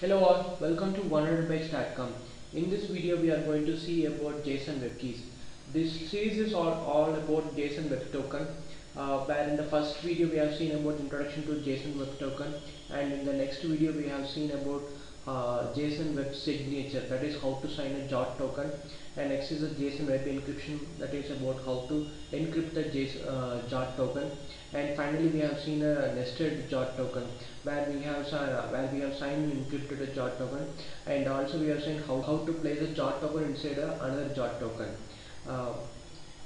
Hello all, welcome to 100bytes.com. In this video we are going to see about JSON web keys. This series is all, all about JSON web token uh, where in the first video we have seen about introduction to JSON web token and in the next video we have seen about JSON web signature that is how to sign a JWT token. And next is a JSON web encryption that is about how to encrypt the JSON, uh, JWT token. And finally we have seen a nested JWT token where we have uh, where we have signed and encrypted a JWT token. And also we have seen how, how to place a JWT token inside a, another JWT token. uh,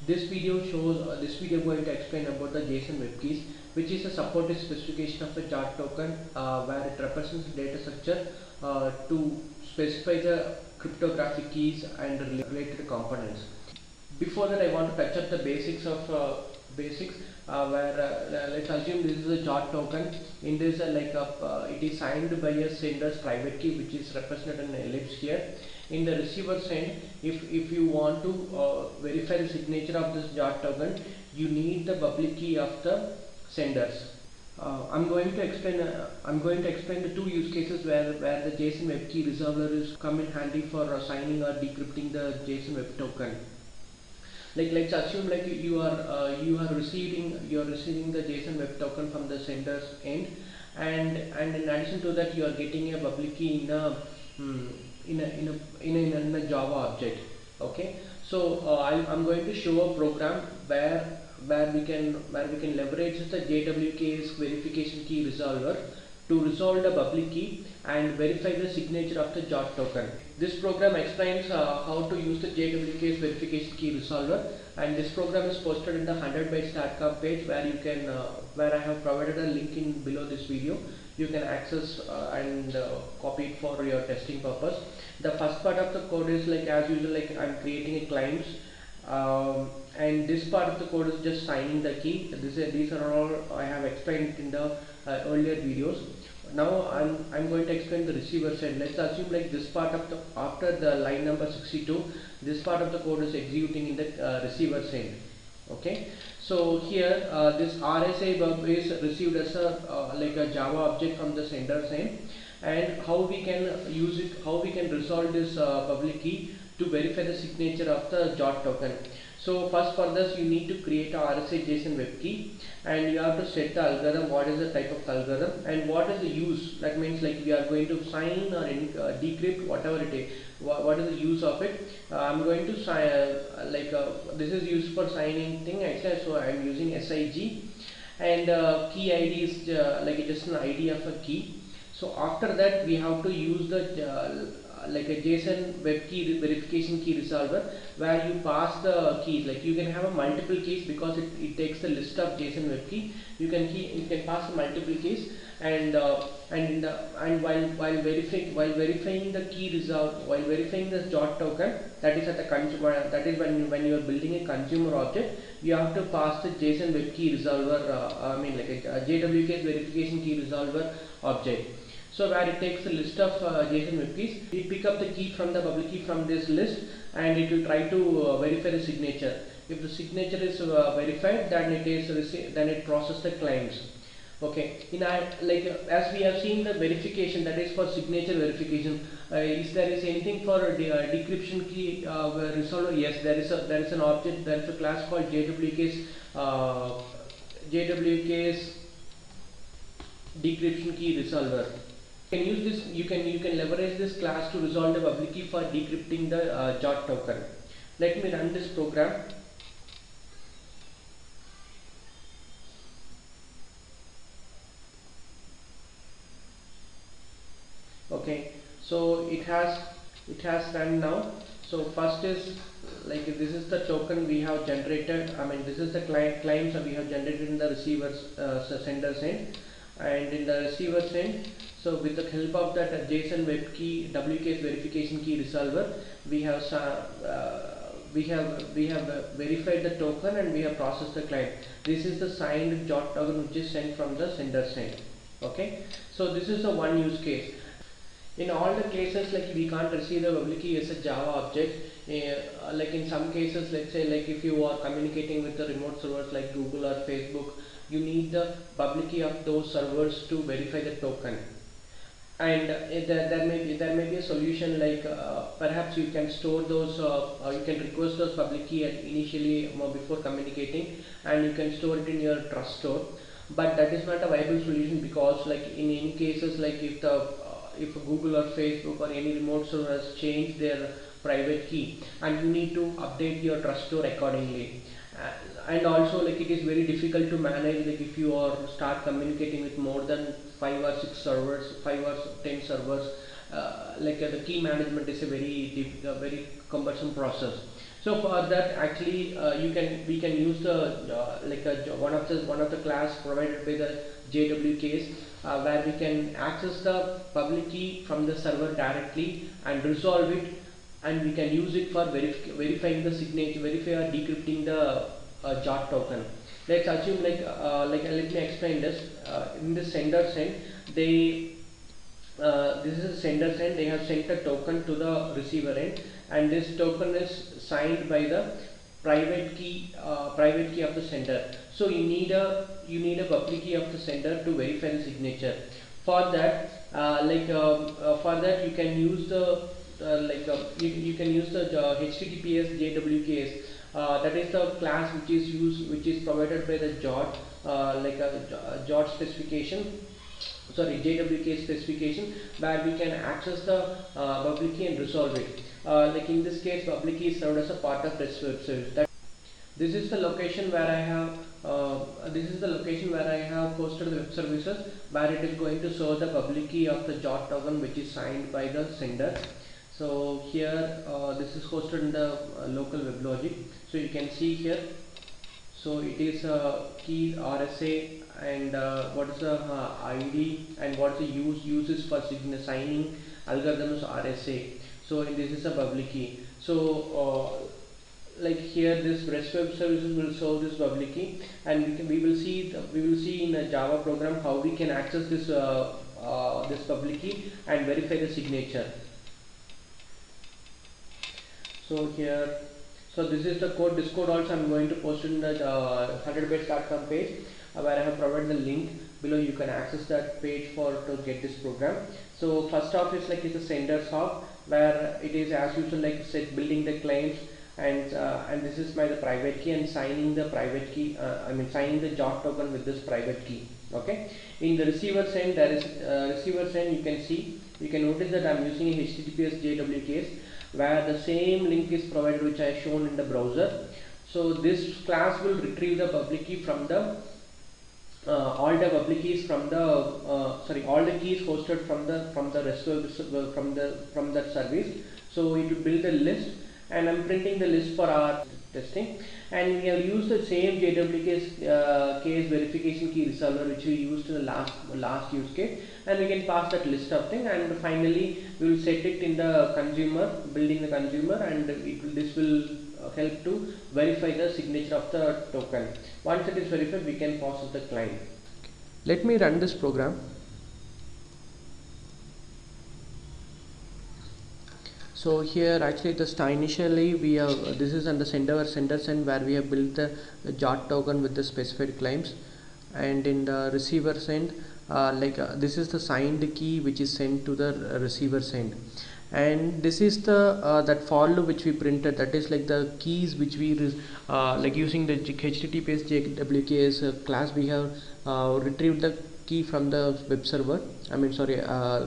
this video shows uh, this video going to explain about the JSON web keys which is a supported specification of a JWT token uh, where it represents data structure uh, to specify the cryptographic keys and related components. Before that I want to touch up the basics of uh, basics uh, where uh, let's assume this is a JWT token. In this like a, it is signed by a sender's private key which is represented in ellipse here. In the receiver end if if you want to uh, verify the signature of this JWT token you need the public key of the senders. Uh, I'm going to explain uh, I'm going to explain the two use cases where where the JSON web key resolver is come in handy for uh, signing or decrypting the JSON web token like let's assume like you are uh, you are receiving you are receiving the JSON web token from the sender's end. And and in addition to that you are getting a public key in a hmm, in a in a in a, in a Java object. Okay? So uh, I'm, I'm going to show a program where where we can where we can leverage the JWK's verification key resolver to resolve the public key and verify the signature of the JWT token. This program explains uh, how to use the JWK's verification key resolver and this program is posted in the 100bytes.com page where you can uh, where I have provided a link in below this video. You can access uh, and uh, copy it for your testing purpose. The first part of the code is like as usual like I'm creating a claims um, and this part of the code is just signing the key. This, these are all I have explained in the uh, earlier videos now I'm, I'm going to explain the receiver side let's assume like this part of the after the line number 62 this part of the code is executing in the uh, receiver side okay? So here uh, this RSA is received as a uh, like a Java object from the sender side and how we can use it how we can resolve this uh, public key to verify the signature of the JWT token so first for this you need to create a RSA JSON web key and you have to set the algorithm what is the type of algorithm and what is the use. That means like we are going to sign or uh, decrypt whatever it is what, what is the use of it. Uh, I'm going to sign uh, like uh, this is used for signing thing actually so I'm using SIG and uh, key ID is uh, like just an ID of a key. So after that we have to use the like a JSON web key verification key resolver where you pass the keys. Like you can have a multiple keys because it, it takes the list of JSON web key. You can key you can pass multiple keys and uh, and uh, and while while verifying while verifying the key result while verifying the JWT token that is at the consumer that is when you, when you are building a consumer object you have to pass the JSON web key resolver uh, I mean like a, a JWK verification key resolver object so where it takes a list of uh, JSON web keys, it pick up the key from the public key from this list and it will try to uh, verify the signature. If the signature is uh, verified, then it is then it processes the claims. Okay, in our like as we have seen the verification that is for signature verification. Uh, is there is anything for de uh, decryption key uh, resolver? Yes, there is a there is an object there is a class called JWK's JWK's decryption key resolver can use this you can you can leverage this class to resolve the public key for decrypting the uh, JWT token. Let me run this program. Okay so it has it has run now. So first is like this is the token we have generated. I mean this is the client claims that we have generated in the receiver's uh, sender's end. And in the receiver's end so with the help of that uh, JSON web key WKS verification key resolver, we have uh, we have we have uh, verified the token and we have processed the client. This is the signed JWT token which is sent from the sender side. Okay, so this is the one use case. In all the cases, like we can't receive the public key as a Java object. Uh, like in some cases, let's say like if you are communicating with the remote servers like Google or Facebook, you need the public key of those servers to verify the token and uh, there, there may be there may be a solution like uh, perhaps you can store those uh, uh, you can request those public key initially before communicating and you can store it in your trust store. But that is not a viable solution because like in any cases like if the if google or facebook or any remote server has changed their private key and you need to update your trust store accordingly and also like it is very difficult to manage like if you are start communicating with more than five or six servers five or ten servers uh, like uh, the key management is a very a very cumbersome process. So for that actually uh, you can we can use the uh, like one of the one of the class provided by the JWKs uh, where we can access the public key from the server directly and resolve it and we can use it for verif verifying the signature verify or decrypting the uh, token. Let's assume like uh, like let me explain this. Uh, in the sender send they uh, this is sender send. They have sent a token to the receiver end and this token is signed by the private key uh, private key of the sender. So you need a you need a public key of the sender to verify the signature. For that uh, like um, uh, for that you can use the like uh, you, you can use the HTTPS JWKs that is the class which is used which is provided by the JWT like a JWT specification sorry JWK specification where we can access the uh, public key and resolve it. Uh, like in this case public key is served as a part of REST web service. That this is the location where I have uh, this is the location where I have posted the web services where it is going to show the public key of the JWT token which is signed by the sender. So here uh, this is hosted in the uh, local WebLogic. So you can see here. So it is a key RSA and uh, what is the uh, ID and what is the use uses for signing algorithms RSA. So this is a public key. So uh, like here this REST web services will serve this public key and we can we will see the, we will see in a Java program how we can access this uh, uh, this public key and verify the signature. So here so this is the code this code also I'm going to post in the uh, 100bytes.com page where I have provided the link. Below you can access that page for to get this program. So first off is like it's a sender hop where it is as usual like said building the claims and uh, and this is my the private key and signing the private key uh, I mean signing the JWT token with this private key okay? In the receiver send there is uh, receiver send you can see you can notice that I'm using HTTPS JWKs where the same link is provided which I shown in the browser. So this class will retrieve the public key from the uh, all the public keys from the uh, sorry all the keys hosted from the from the rest of the, from the from that service. So it will build a list and I'm printing the list for our testing and we have used the same JWK uh, case verification key resolver which we used in the last last use case and we can pass that list of thing and finally we will set it in the consumer building the consumer and will, this will help to verify the signature of the token. Once it is verified, we can process the client. Let me run this program. So here actually just initially we have this is under sender sender send where we have built the, the JWT token with the specified claims. And in the receiver send uh, like uh, this is the signed key which is sent to the receiver send. And this is the uh, that for loop which we printed. That is like the keys which we uh, like using the https jwks uh, class we have uh, retrieved the key from the web server. I mean sorry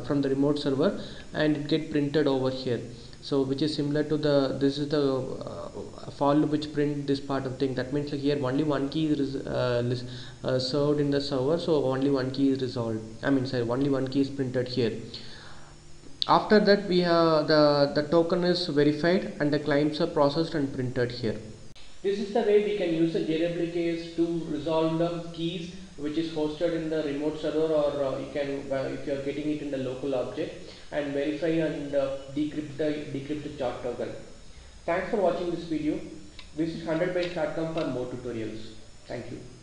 from the remote server. And it get printed over here so which is similar to the this is the uh, for loop which print this part of thing. That means like here only one key is uh, served in the server so only one key is resolved. I mean sorry only one key is printed here. After that we have the the token is verified and the claims are processed and printed here. This is the way we can use the JWKs to resolve the keys which is hosted in the remote server or uh, you can uh, if you are getting it in the local object and verify and uh, decrypt the decrypt token thanks for watching this video. Visit 100bytes.com for more tutorials. Thank you